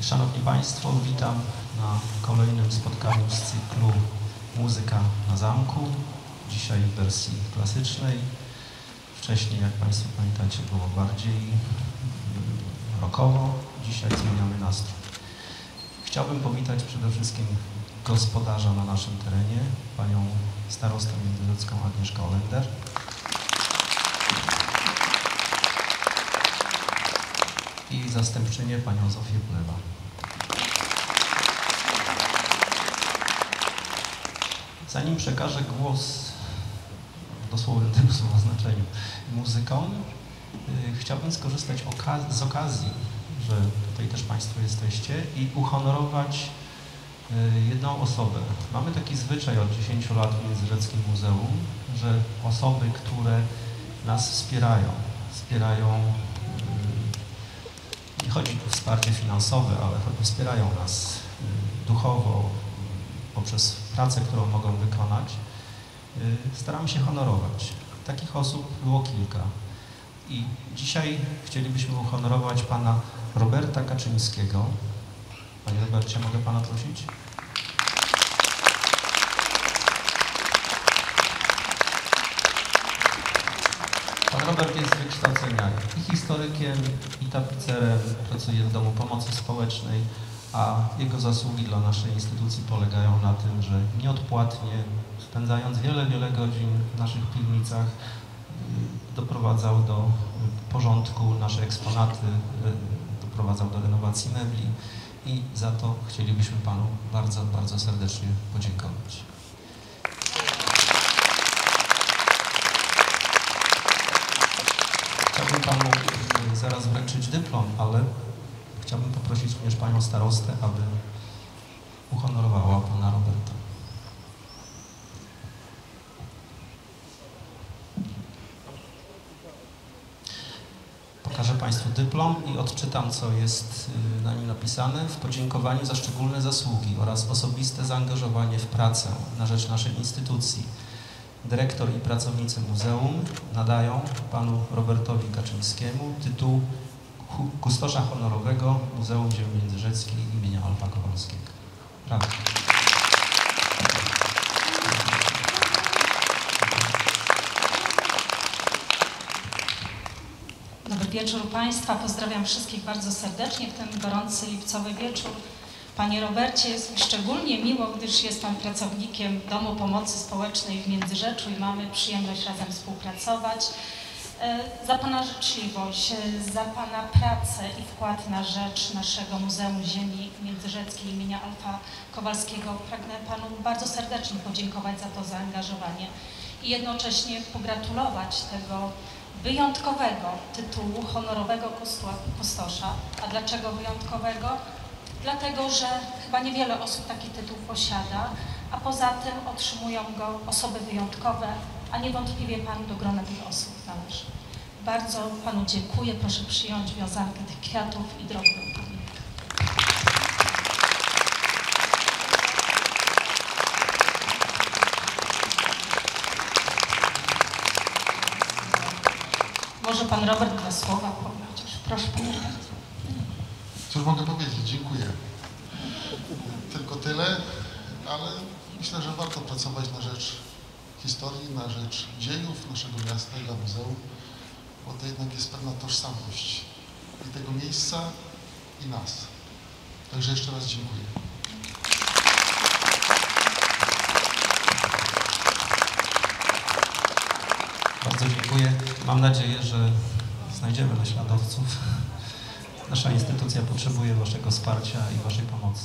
Szanowni Państwo, witam na kolejnym spotkaniu z cyklu Muzyka na Zamku. Dzisiaj w wersji klasycznej. Wcześniej, jak Państwo pamiętacie, było bardziej rockowo. Dzisiaj zmieniamy nastrój. Chciałbym powitać przede wszystkim gospodarza na naszym terenie, panią starostę międzyrzecką Agnieszkę Olender. I zastępczynię panią Zofię Plewa. Zanim przekażę głos w dosłownym tego słowa znaczeniu muzykom, y, chciałbym skorzystać z okazji, że tutaj też Państwo jesteście i uhonorować y, jedną osobę. Mamy taki zwyczaj od 10 lat w Międzyrzeckim Muzeum, że osoby, które nas wspierają, wspierają nie chodzi tu o wsparcie finansowe, ale wspierają nas y, duchowo y, poprzez pracę, którą mogą wykonać. Y, Staramy się honorować. Takich osób było kilka. I dzisiaj chcielibyśmy uhonorować pana Roberta Kaczyńskiego. Panie Robercie, mogę pana prosić? Pan Robert jest z wykształcenia i historykiem, i tapicerem, pracuje w Domu Pomocy Społecznej, a jego zasługi dla naszej instytucji polegają na tym, że nieodpłatnie, spędzając wiele, wiele godzin w naszych piwnicach, y, doprowadzał do y, porządku nasze eksponaty, y, doprowadzał do renowacji mebli i za to chcielibyśmy Panu bardzo, bardzo serdecznie podziękować. Chciałbym Panu y, zaraz wręczyć dyplom, ale chciałbym poprosić również Panią starostę, aby uhonorowała Pana Roberta. Pokażę Państwu dyplom i odczytam, co jest y, na nim napisane. W podziękowaniu za szczególne zasługi oraz osobiste zaangażowanie w pracę na rzecz naszej instytucji dyrektor i pracownicy muzeum nadają panu Robertowi Kaczyńskiemu tytuł kustosza honorowego Muzeum Ziem Międzyrzeckiej imienia Alfa Kowalskiego. Brawo. Dobry wieczór Państwa. Pozdrawiam wszystkich bardzo serdecznie w ten gorący lipcowy wieczór. Panie Robercie, jest mi szczególnie miło, gdyż jest Pan pracownikiem Domu Pomocy Społecznej w Międzyrzeczu i mamy przyjemność razem współpracować. E, Za Pana życzliwość, e, za Pana pracę i wkład na rzecz naszego Muzeum Ziemi Międzyrzeckiej imienia Alfa Kowalskiego pragnę Panu bardzo serdecznie podziękować za to zaangażowanie i jednocześnie pogratulować tego wyjątkowego tytułu honorowego kusto- kustosza. A dlaczego wyjątkowego? Dlatego, że chyba niewiele osób taki tytuł posiada, a poza tym otrzymują go osoby wyjątkowe, a niewątpliwie Pan do grona tych osób należy. Bardzo Panu dziękuję. Proszę przyjąć wiązankę tych kwiatów i drobną pamiątkę. Może Pan Robert dwa słowa powie chociaż. Proszę Panie. Cóż mogę powiedzieć? Dziękuję. Tylko tyle, ale myślę, że warto pracować na rzecz historii, na rzecz dziejów naszego miasta i dla muzeum, bo to jednak jest pewna tożsamość i tego miejsca, i nas. Także jeszcze raz dziękuję. Bardzo dziękuję. Mam nadzieję, że znajdziemy naśladowców. Nasza instytucja potrzebuje Waszego wsparcia i Waszej pomocy.